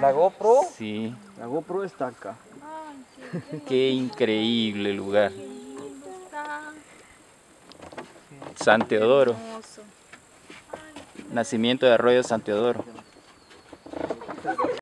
La GoPro, Sí, la GoPro está acá. Qué increíble lugar. qué. San Teodoro, nacimiento de Arroyo San Teodoro.